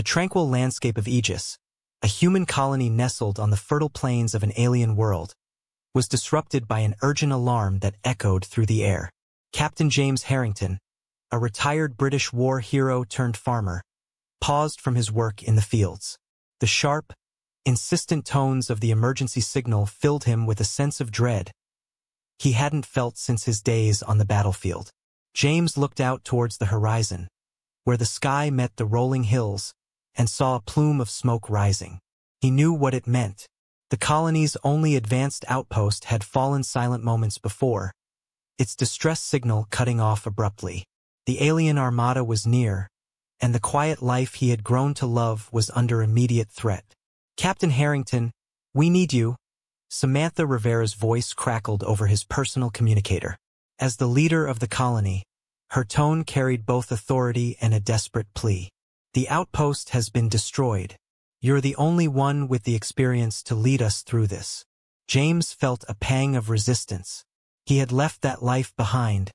The tranquil landscape of Aegis, a human colony nestled on the fertile plains of an alien world, was disrupted by an urgent alarm that echoed through the air. Captain James Harrington, a retired British war hero turned farmer, paused from his work in the fields. The sharp, insistent tones of the emergency signal filled him with a sense of dread he hadn't felt since his days on the battlefield. James looked out towards the horizon, where the sky met the rolling hills, and saw a plume of smoke rising. He knew what it meant. The colony's only advanced outpost had fallen silent moments before, its distress signal cutting off abruptly. The alien armada was near, and the quiet life he had grown to love was under immediate threat. Captain Harrington, we need you, Samantha Rivera's voice crackled over his personal communicator. As the leader of the colony, her tone carried both authority and a desperate plea. The outpost has been destroyed. You're the only one with the experience to lead us through this. James felt a pang of resistance. He had left that life behind,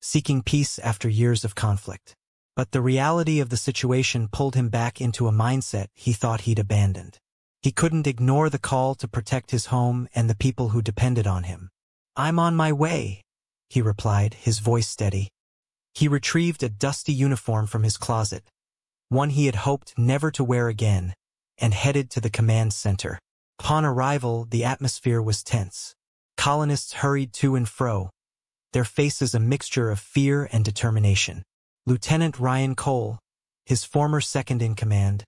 seeking peace after years of conflict. But the reality of the situation pulled him back into a mindset he thought he'd abandoned. He couldn't ignore the call to protect his home and the people who depended on him. I'm on my way, he replied, his voice steady. He retrieved a dusty uniform from his closet, one he had hoped never to wear again, and headed to the command center. Upon arrival, the atmosphere was tense. Colonists hurried to and fro, their faces a mixture of fear and determination. Lieutenant Ryan Cole, his former second-in-command,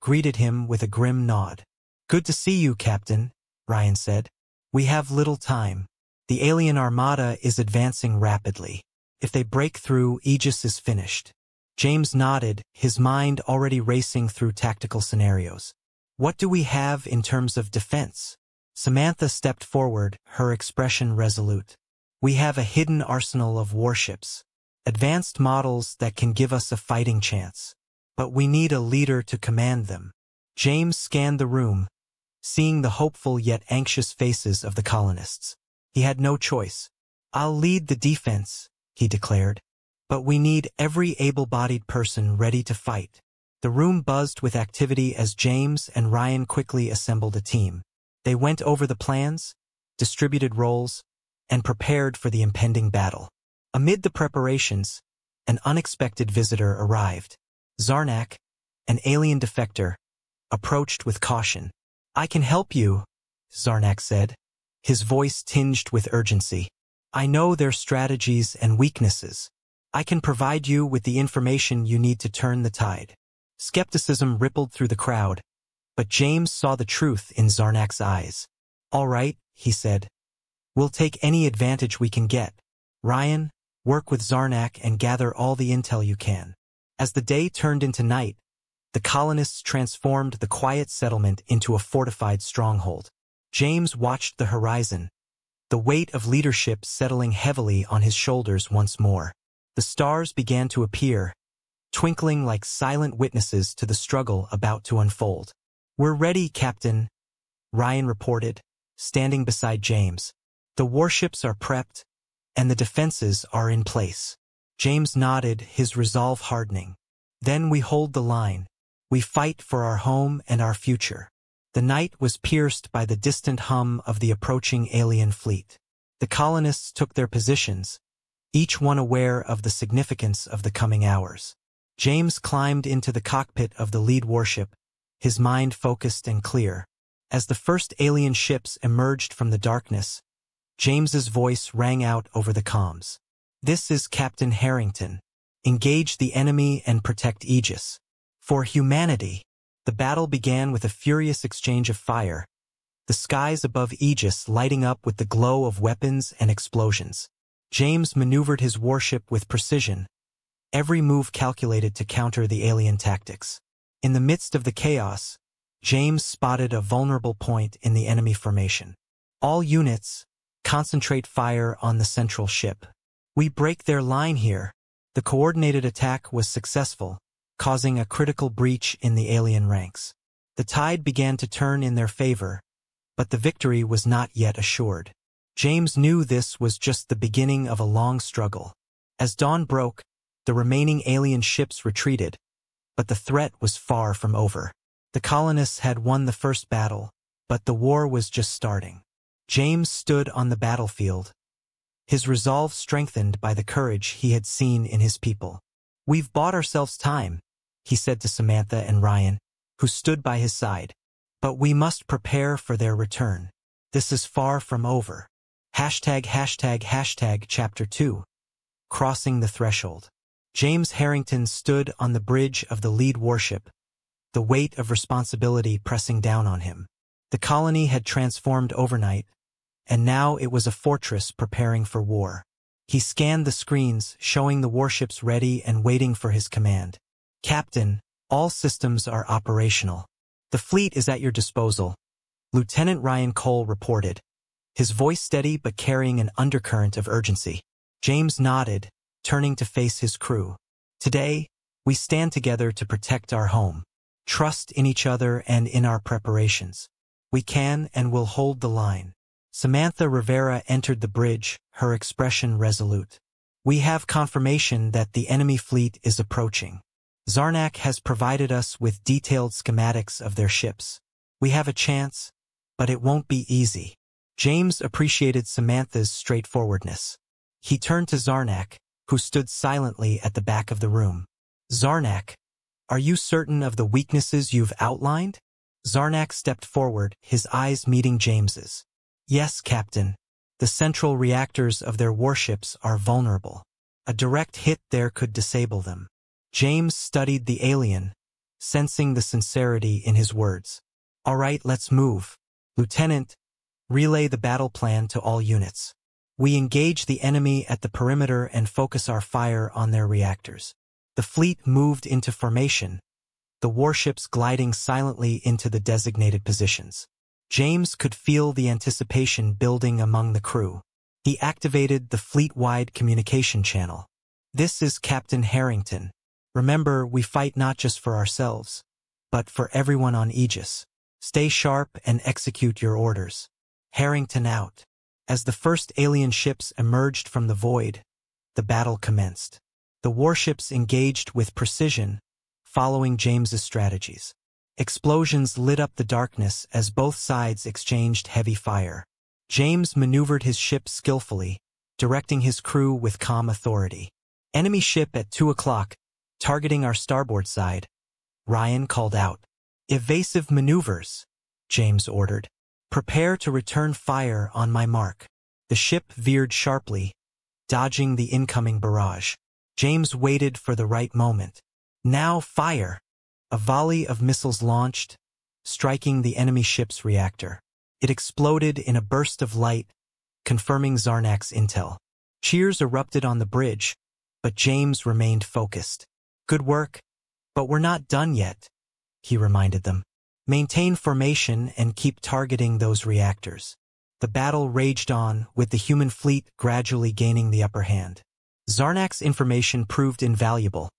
greeted him with a grim nod. Good to see you, Captain, Ryan said. We have little time. The alien armada is advancing rapidly. If they break through, Aegis is finished. James nodded, his mind already racing through tactical scenarios. What do we have in terms of defense? Samantha stepped forward, her expression resolute. We have a hidden arsenal of warships, advanced models that can give us a fighting chance. But we need a leader to command them. James scanned the room, seeing the hopeful yet anxious faces of the colonists. He had no choice. I'll lead the defense, he declared. But we need every able-bodied person ready to fight. The room buzzed with activity as James and Ryan quickly assembled a team. They went over the plans, distributed roles, and prepared for the impending battle. Amid the preparations, an unexpected visitor arrived. Zarnak, an alien defector, approached with caution. I can help you, Zarnak said, his voice tinged with urgency. I know their strategies and weaknesses. I can provide you with the information you need to turn the tide. Skepticism rippled through the crowd, but James saw the truth in Zarnak's eyes. All right, he said. We'll take any advantage we can get. Ryan, work with Zarnak and gather all the intel you can. As the day turned into night, the colonists transformed the quiet settlement into a fortified stronghold. James watched the horizon, the weight of leadership settling heavily on his shoulders once more. The stars began to appear, twinkling like silent witnesses to the struggle about to unfold. We're ready, Captain, Ryan reported, standing beside James. The warships are prepped, and the defenses are in place. James nodded, his resolve hardening. Then we hold the line, we fight for our home and our future. The night was pierced by the distant hum of the approaching alien fleet. The colonists took their positions, each one aware of the significance of the coming hours. James climbed into the cockpit of the lead warship, his mind focused and clear. As the first alien ships emerged from the darkness, James's voice rang out over the comms. This is Captain Harrington. Engage the enemy and protect Aegis. For humanity, the battle began with a furious exchange of fire, the skies above Aegis lighting up with the glow of weapons and explosions. James maneuvered his warship with precision, every move calculated to counter the alien tactics. In the midst of the chaos, James spotted a vulnerable point in the enemy formation. All units, concentrate fire on the central ship. We break their line here. The coordinated attack was successful, causing a critical breach in the alien ranks. The tide began to turn in their favor, but the victory was not yet assured. James knew this was just the beginning of a long struggle. As dawn broke, the remaining alien ships retreated, but the threat was far from over. The colonists had won the first battle, but the war was just starting. James stood on the battlefield, his resolve strengthened by the courage he had seen in his people. We've bought ourselves time, he said to Samantha and Ryan, who stood by his side. But we must prepare for their return. This is far from over. Hashtag hashtag hashtag chapter 2. Crossing the Threshold. James Harrington stood on the bridge of the lead warship, the weight of responsibility pressing down on him. The colony had transformed overnight, and now it was a fortress preparing for war. He scanned the screens, showing the warships ready and waiting for his command. Captain, all systems are operational. The fleet is at your disposal. Lieutenant Ryan Cole reported, his voice steady but carrying an undercurrent of urgency. James nodded, turning to face his crew. Today, we stand together to protect our home. Trust in each other and in our preparations. We can and will hold the line. Samantha Rivera entered the bridge, her expression resolute. We have confirmation that the enemy fleet is approaching. Zarnak has provided us with detailed schematics of their ships. We have a chance, but it won't be easy. James appreciated Samantha's straightforwardness. He turned to Zarnak, who stood silently at the back of the room. Zarnak, are you certain of the weaknesses you've outlined? Zarnak stepped forward, his eyes meeting James's. Yes, Captain. The central reactors of their warships are vulnerable. A direct hit there could disable them. James studied the alien, sensing the sincerity in his words. All right, let's move. Lieutenant, relay the battle plan to all units. We engage the enemy at the perimeter and focus our fire on their reactors. The fleet moved into formation, the warships gliding silently into the designated positions. James could feel the anticipation building among the crew. He activated the fleet-wide communication channel. This is Captain Harrington. Remember, we fight not just for ourselves, but for everyone on Aegis. Stay sharp and execute your orders. Harrington out. As the first alien ships emerged from the void, the battle commenced. The warships engaged with precision, following James's strategies. Explosions lit up the darkness as both sides exchanged heavy fire. James maneuvered his ship skillfully, directing his crew with calm authority. Enemy ship at 2 o'clock, targeting our starboard side. Ryan called out. Evasive maneuvers, James ordered. Prepare to return fire on my mark. The ship veered sharply, dodging the incoming barrage. James waited for the right moment. Now fire! A volley of missiles launched, striking the enemy ship's reactor. It exploded in a burst of light, confirming Zarnak's intel. Cheers erupted on the bridge, but James remained focused. Good work, but we're not done yet, he reminded them. Maintain formation and keep targeting those reactors. The battle raged on, with the human fleet gradually gaining the upper hand. Zarnak's information proved invaluable,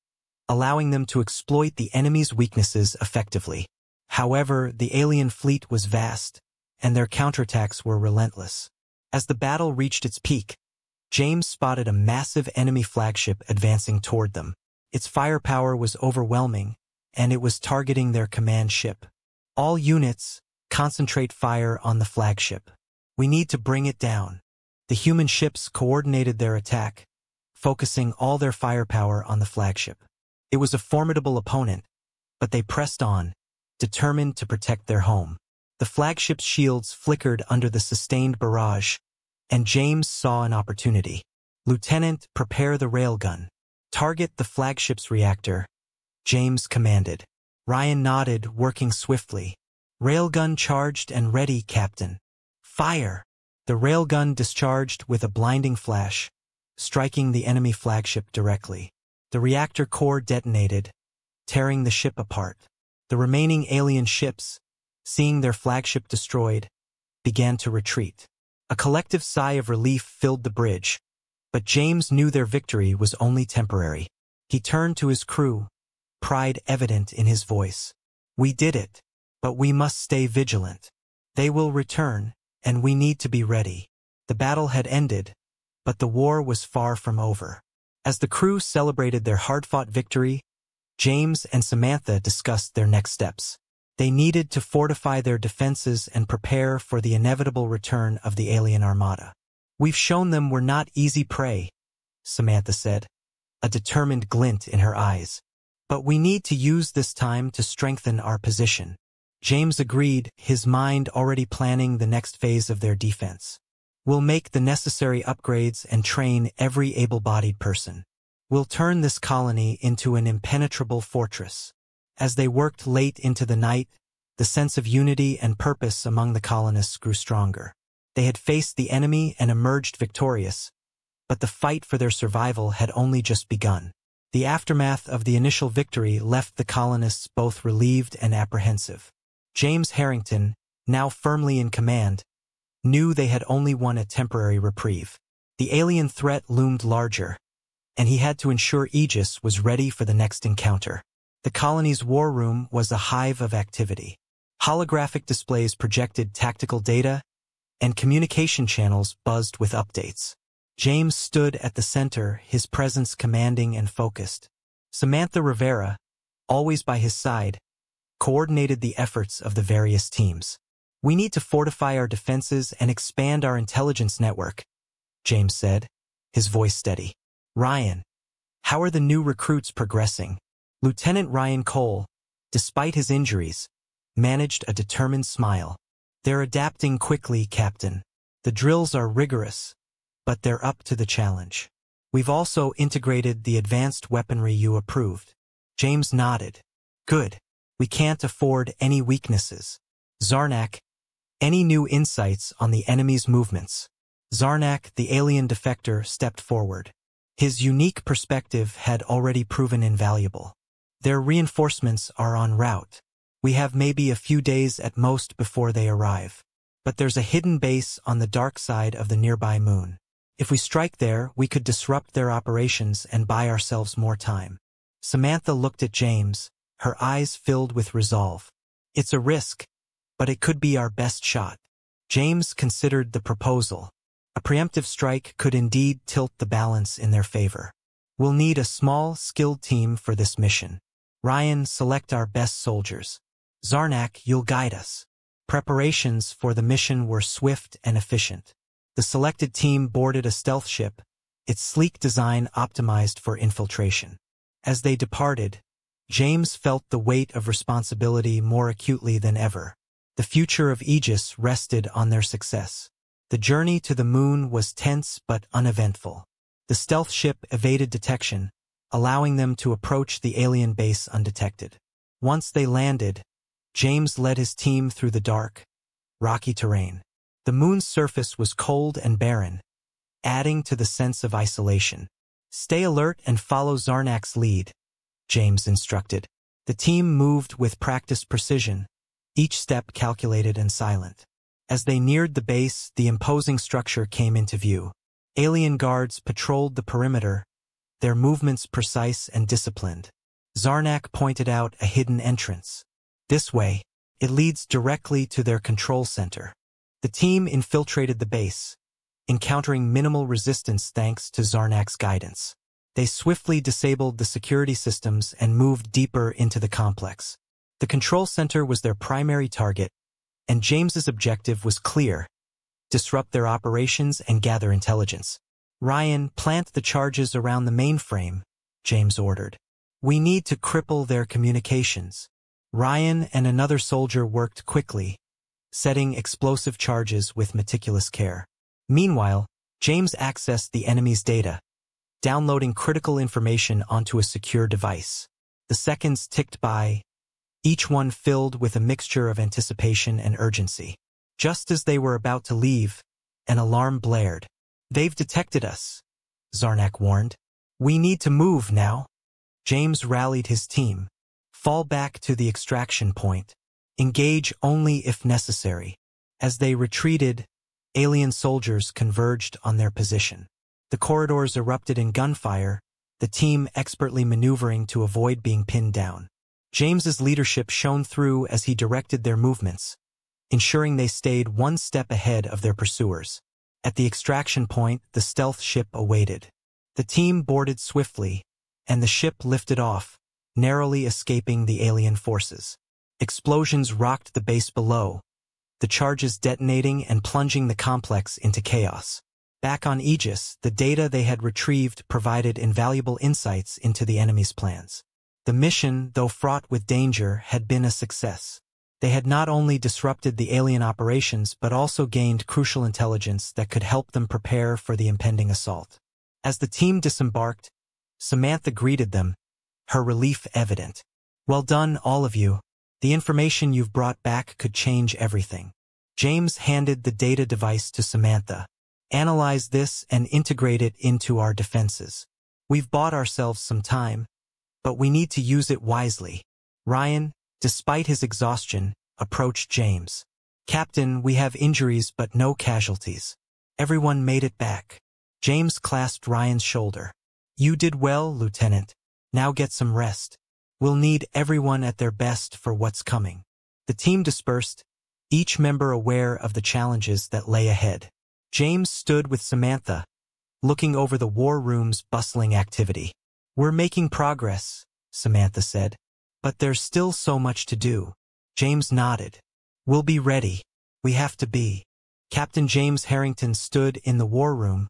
allowing them to exploit the enemy's weaknesses effectively. However, the alien fleet was vast, and their counterattacks were relentless. As the battle reached its peak, James spotted a massive enemy flagship advancing toward them. Its firepower was overwhelming, and it was targeting their command ship. All units, concentrate fire on the flagship. We need to bring it down. The human ships coordinated their attack, focusing all their firepower on the flagship. It was a formidable opponent, but they pressed on, determined to protect their home. The flagship's shields flickered under the sustained barrage, and James saw an opportunity. Lieutenant, prepare the railgun. Target the flagship's reactor. James commanded. Ryan nodded, working swiftly. Railgun charged and ready, Captain. Fire! The railgun discharged with a blinding flash, striking the enemy flagship directly. The reactor core detonated, tearing the ship apart. The remaining alien ships, seeing their flagship destroyed, began to retreat. A collective sigh of relief filled the bridge, but James knew their victory was only temporary. He turned to his crew, pride evident in his voice. We did it, but we must stay vigilant. They will return, and we need to be ready. The battle had ended, but the war was far from over. As the crew celebrated their hard-fought victory, James and Samantha discussed their next steps. They needed to fortify their defenses and prepare for the inevitable return of the alien armada. We've shown them we're not easy prey, Samantha said, a determined glint in her eyes. But we need to use this time to strengthen our position. James agreed, his mind already planning the next phase of their defense. We'll make the necessary upgrades and train every able-bodied person. We'll turn this colony into an impenetrable fortress. As they worked late into the night, the sense of unity and purpose among the colonists grew stronger. They had faced the enemy and emerged victorious, but the fight for their survival had only just begun. The aftermath of the initial victory left the colonists both relieved and apprehensive. James Harrington, now firmly in command, knew they had only won a temporary reprieve. The alien threat loomed larger, and he had to ensure Aegis was ready for the next encounter. The colony's war room was a hive of activity. Holographic displays projected tactical data, and communication channels buzzed with updates. James stood at the center, his presence commanding and focused. Samantha Rivera, always by his side, coordinated the efforts of the various teams. We need to fortify our defenses and expand our intelligence network, James said, his voice steady. Ryan, how are the new recruits progressing? Lieutenant Ryan Cole, despite his injuries, managed a determined smile. They're adapting quickly, Captain. The drills are rigorous, but they're up to the challenge. We've also integrated the advanced weaponry you approved. James nodded. Good. We can't afford any weaknesses. Zarnak, any new insights on the enemy's movements? Zarnak, the alien defector, stepped forward. His unique perspective had already proven invaluable. Their reinforcements are en route. We have maybe a few days at most before they arrive. But there's a hidden base on the dark side of the nearby moon. If we strike there, we could disrupt their operations and buy ourselves more time. Samantha looked at James, her eyes filled with resolve. It's a risk, but it could be our best shot. James considered the proposal. A preemptive strike could indeed tilt the balance in their favor. We'll need a small, skilled team for this mission. Ryan, select our best soldiers. Zarnak, you'll guide us. Preparations for the mission were swift and efficient. The selected team boarded a stealth ship, its sleek design optimized for infiltration. As they departed, James felt the weight of responsibility more acutely than ever. The future of Aegis rested on their success. The journey to the moon was tense but uneventful. The stealth ship evaded detection, allowing them to approach the alien base undetected. Once they landed, James led his team through the dark, rocky terrain. The moon's surface was cold and barren, adding to the sense of isolation. Stay alert and follow Zarnak's lead, James instructed. The team moved with practiced precision, each step calculated and silent. As they neared the base, the imposing structure came into view. Alien guards patrolled the perimeter, their movements precise and disciplined. Zarnak pointed out a hidden entrance. This way, it leads directly to their control center. The team infiltrated the base, encountering minimal resistance thanks to Zarnak's guidance. They swiftly disabled the security systems and moved deeper into the complex. The control center was their primary target, and James's objective was clear, disrupt their operations and gather intelligence. Ryan, plant the charges around the mainframe, James ordered. We need to cripple their communications. Ryan and another soldier worked quickly, setting explosive charges with meticulous care. Meanwhile, James accessed the enemy's data, downloading critical information onto a secure device. The seconds ticked by, each one filled with a mixture of anticipation and urgency. Just as they were about to leave, an alarm blared. They've detected us, Zarnak warned. We need to move now. James rallied his team. Fall back to the extraction point. Engage only if necessary. As they retreated, alien soldiers converged on their position. The corridors erupted in gunfire, the team expertly maneuvering to avoid being pinned down. James's leadership shone through as he directed their movements, ensuring they stayed one step ahead of their pursuers. At the extraction point, the stealth ship awaited. The team boarded swiftly, and the ship lifted off, narrowly escaping the alien forces. Explosions rocked the base below, the charges detonating and plunging the complex into chaos. Back on Aegis, the data they had retrieved provided invaluable insights into the enemy's plans. The mission, though fraught with danger, had been a success. They had not only disrupted the alien operations but also gained crucial intelligence that could help them prepare for the impending assault. As the team disembarked, Samantha greeted them, her relief evident. Well done, all of you. The information you've brought back could change everything. James handed the data device to Samantha. Analyze this and integrate it into our defenses. We've bought ourselves some time, but we need to use it wisely. Ryan, despite his exhaustion, approached James. Captain, we have injuries but no casualties. Everyone made it back. James clasped Ryan's shoulder. You did well, Lieutenant. Now get some rest. We'll need everyone at their best for what's coming. The team dispersed, each member aware of the challenges that lay ahead. James stood with Samantha, looking over the war room's bustling activity. We're making progress, Samantha said. But there's still so much to do. James nodded. We'll be ready. We have to be. Captain James Harrington stood in the war room,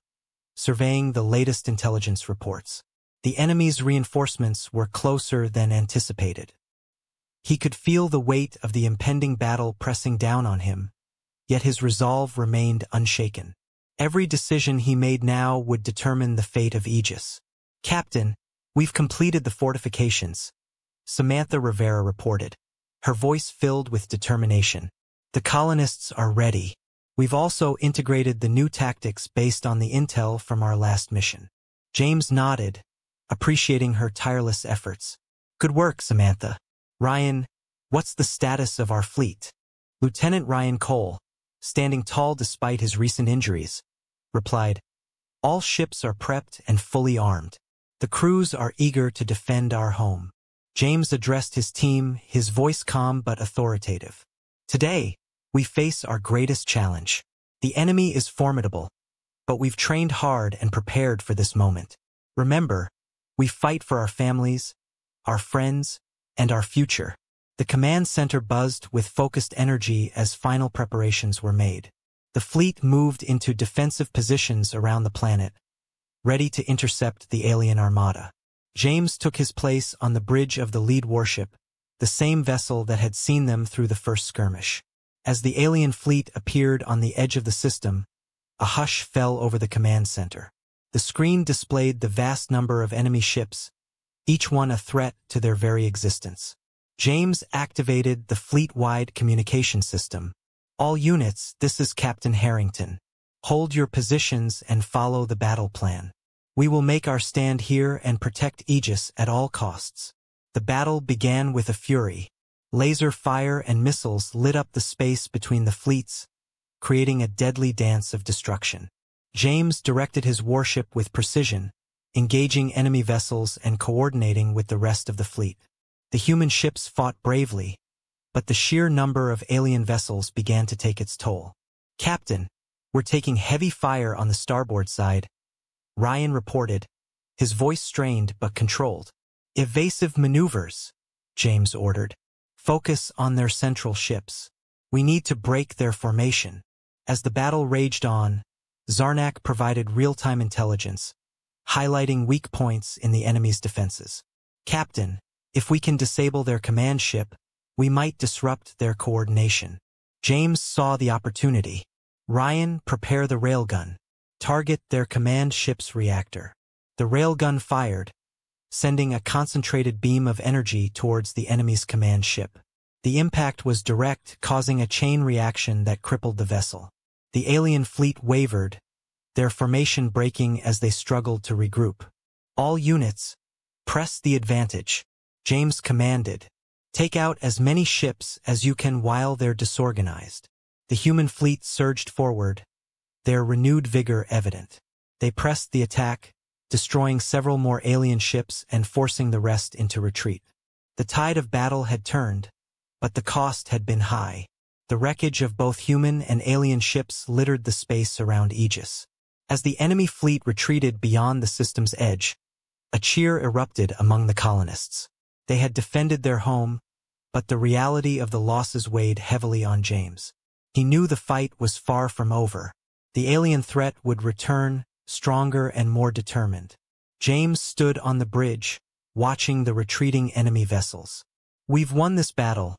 surveying the latest intelligence reports. The enemy's reinforcements were closer than anticipated. He could feel the weight of the impending battle pressing down on him, yet his resolve remained unshaken. Every decision he made now would determine the fate of Aegis. Captain, we've completed the fortifications. Samantha Rivera reported, her voice filled with determination. The colonists are ready. We've also integrated the new tactics based on the intel from our last mission. James nodded, appreciating her tireless efforts. Good work, Samantha. Ryan, what's the status of our fleet? Lieutenant Ryan Cole, standing tall despite his recent injuries, replied, All ships are prepped and fully armed. The crews are eager to defend our home. James addressed his team, his voice calm but authoritative. Today, we face our greatest challenge. The enemy is formidable, but we've trained hard and prepared for this moment. Remember, we fight for our families, our friends, and our future. The command center buzzed with focused energy as final preparations were made. The fleet moved into defensive positions around the planet, ready to intercept the alien armada. James took his place on the bridge of the lead warship, the same vessel that had seen them through the first skirmish. As the alien fleet appeared on the edge of the system, a hush fell over the command center. The screen displayed the vast number of enemy ships, each one a threat to their very existence. James activated the fleet-wide communication system. All units, this is Captain Harrington. Hold your positions and follow the battle plan. We will make our stand here and protect Aegis at all costs. The battle began with a fury. Laser fire and missiles lit up the space between the fleets, creating a deadly dance of destruction. James directed his warship with precision, engaging enemy vessels and coordinating with the rest of the fleet. The human ships fought bravely, but the sheer number of alien vessels began to take its toll. Captain, we're taking heavy fire on the starboard side, Ryan reported, his voice strained but controlled. Evasive maneuvers, James ordered. Focus on their central ships. We need to break their formation. As the battle raged on, Zarnak provided real-time intelligence, highlighting weak points in the enemy's defenses. Captain, if we can disable their command ship, we might disrupt their coordination. James saw the opportunity. Ryan, prepare the railgun. Target their command ship's reactor. The railgun fired, sending a concentrated beam of energy towards the enemy's command ship. The impact was direct, causing a chain reaction that crippled the vessel. The alien fleet wavered, their formation breaking as they struggled to regroup. All units, press the advantage. James commanded, take out as many ships as you can while they're disorganized. The human fleet surged forward, their renewed vigor evident. They pressed the attack, destroying several more alien ships and forcing the rest into retreat. The tide of battle had turned, but the cost had been high. The wreckage of both human and alien ships littered the space around Aegis. As the enemy fleet retreated beyond the system's edge, a cheer erupted among the colonists. They had defended their home, but the reality of the losses weighed heavily on James. He knew the fight was far from over. The alien threat would return, stronger and more determined. James stood on the bridge, watching the retreating enemy vessels. We've won this battle,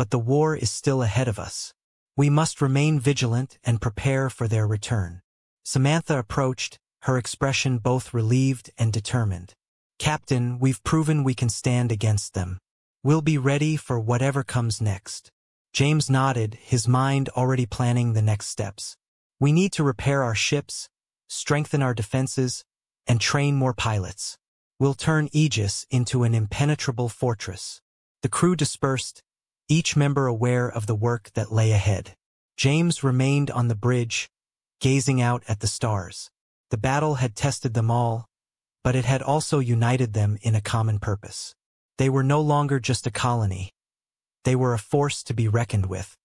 but the war is still ahead of us. We must remain vigilant and prepare for their return. Samantha approached, her expression both relieved and determined. Captain, we've proven we can stand against them. We'll be ready for whatever comes next. James nodded, his mind already planning the next steps. We need to repair our ships, strengthen our defenses, and train more pilots. We'll turn Aegis into an impenetrable fortress. The crew dispersed, each member aware of the work that lay ahead. James remained on the bridge, gazing out at the stars. The battle had tested them all, but it had also united them in a common purpose. They were no longer just a colony. They were a force to be reckoned with.